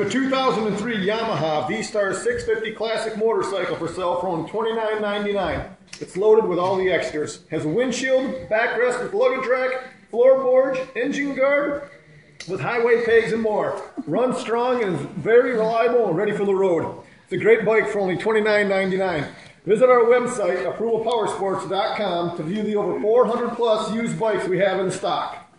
The 2003 Yamaha V-Star 650 Classic motorcycle for sale for $29.99. It's loaded with all the extras. Has a windshield, backrest with luggage rack, floorboards, engine guard, with highway pegs and more. Runs strong and is very reliable and ready for the road. It's a great bike for only $29.99. Visit our website, approvalpowersports.com, to view the over 400 plus used bikes we have in stock.